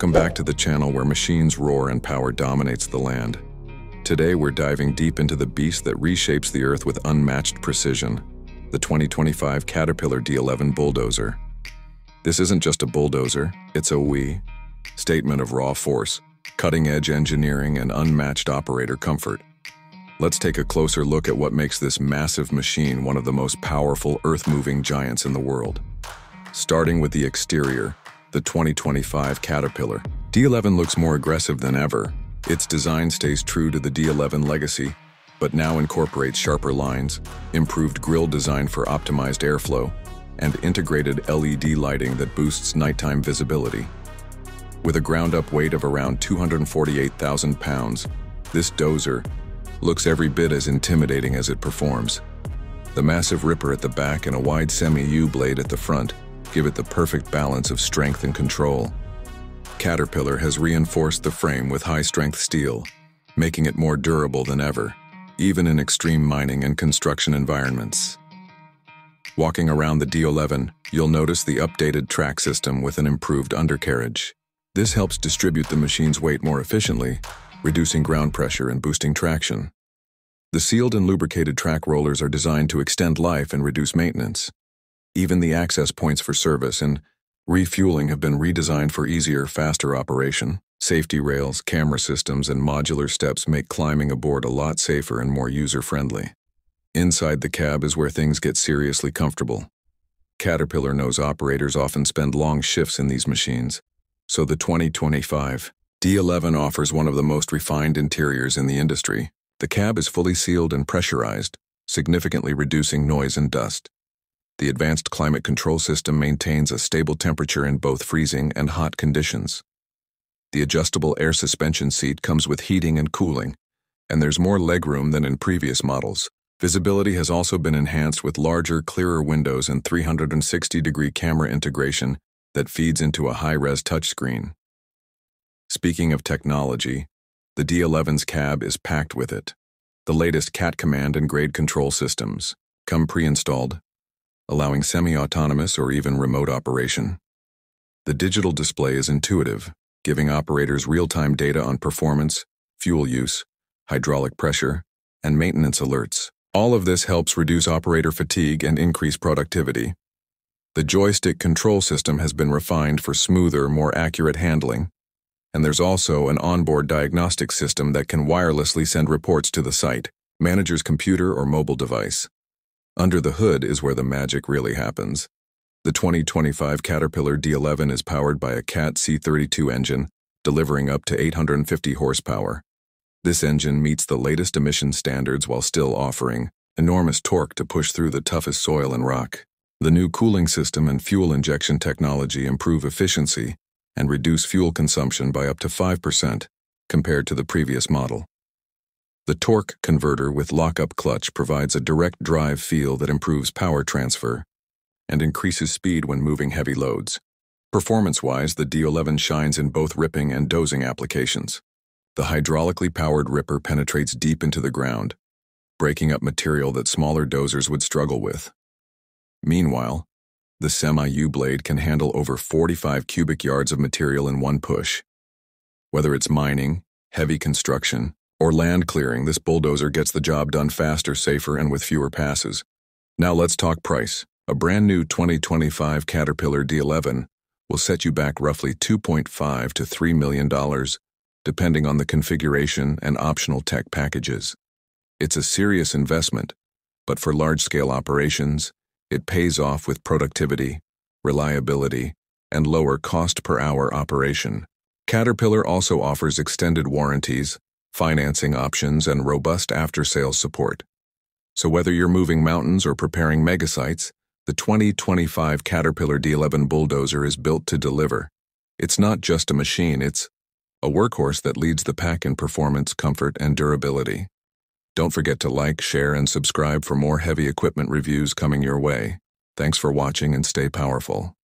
Welcome back to the channel where machines roar and power dominates the land. Today we're diving deep into the beast that reshapes the earth with unmatched precision, the 2025 Caterpillar D11 bulldozer. This isn't just a bulldozer, it's a we statement of raw force, cutting-edge engineering, and unmatched operator comfort. Let's take a closer look at what makes this massive machine one of the most powerful earth-moving giants in the world. Starting with the exterior, the 2025 Caterpillar. D11 looks more aggressive than ever. Its design stays true to the D11 legacy, but now incorporates sharper lines, improved grille design for optimized airflow, and integrated LED lighting that boosts nighttime visibility. With a ground-up weight of around 248,000 pounds, this dozer looks every bit as intimidating as it performs. The massive ripper at the back and a wide semi-U blade at the front give it the perfect balance of strength and control. Caterpillar has reinforced the frame with high-strength steel, making it more durable than ever, even in extreme mining and construction environments. Walking around the D11, you'll notice the updated track system with an improved undercarriage. This helps distribute the machine's weight more efficiently, reducing ground pressure and boosting traction. The sealed and lubricated track rollers are designed to extend life and reduce maintenance. Even the access points for service and refueling have been redesigned for easier, faster operation. Safety rails, camera systems, and modular steps make climbing aboard a lot safer and more user-friendly. Inside the cab is where things get seriously comfortable. Caterpillar knows operators often spend long shifts in these machines, so the 2025 D11 offers one of the most refined interiors in the industry. The cab is fully sealed and pressurized, significantly reducing noise and dust. The advanced climate control system maintains a stable temperature in both freezing and hot conditions. The adjustable air suspension seat comes with heating and cooling, and there's more legroom than in previous models. Visibility has also been enhanced with larger, clearer windows and 360-degree camera integration that feeds into a high-res touchscreen. Speaking of technology, the D11's cab is packed with it. The latest CAT command and grade control systems come pre-installed allowing semi-autonomous or even remote operation. The digital display is intuitive, giving operators real-time data on performance, fuel use, hydraulic pressure, and maintenance alerts. All of this helps reduce operator fatigue and increase productivity. The joystick control system has been refined for smoother, more accurate handling, and there's also an onboard diagnostic system that can wirelessly send reports to the site, manager's computer or mobile device. Under the hood is where the magic really happens. The 2025 Caterpillar D11 is powered by a CAT C32 engine, delivering up to 850 horsepower. This engine meets the latest emission standards while still offering enormous torque to push through the toughest soil and rock. The new cooling system and fuel injection technology improve efficiency and reduce fuel consumption by up to 5% compared to the previous model. The torque converter with lockup clutch provides a direct drive feel that improves power transfer and increases speed when moving heavy loads. Performance-wise, the D11 shines in both ripping and dozing applications. The hydraulically powered ripper penetrates deep into the ground, breaking up material that smaller dozers would struggle with. Meanwhile, the semi-U blade can handle over 45 cubic yards of material in one push. Whether it's mining, heavy construction, or land clearing, this bulldozer gets the job done faster, safer, and with fewer passes. Now let's talk price. A brand new 2025 Caterpillar D11 will set you back roughly $2.5 to $3 million, depending on the configuration and optional tech packages. It's a serious investment, but for large-scale operations, it pays off with productivity, reliability, and lower cost per hour operation. Caterpillar also offers extended warranties, financing options, and robust after-sales support. So whether you're moving mountains or preparing megasites, the 2025 Caterpillar D11 bulldozer is built to deliver. It's not just a machine, it's a workhorse that leads the pack in performance, comfort, and durability. Don't forget to like, share, and subscribe for more heavy equipment reviews coming your way. Thanks for watching and stay powerful.